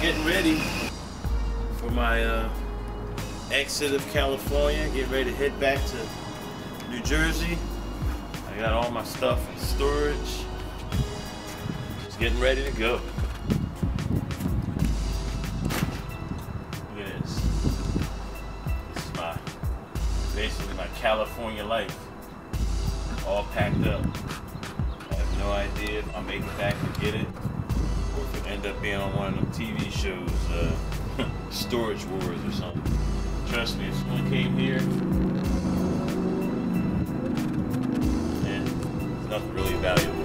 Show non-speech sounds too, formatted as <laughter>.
ready for my uh, exit of California. Get ready to head back to New Jersey. I got all my stuff in storage. Just getting ready to go. Look at this. This is my basically my California life. All packed up. I have no idea if I'll make it back and get it. End up being on one of them TV shows, uh, <laughs> Storage Wars or something. Trust me, if someone came here, there's nothing really valuable.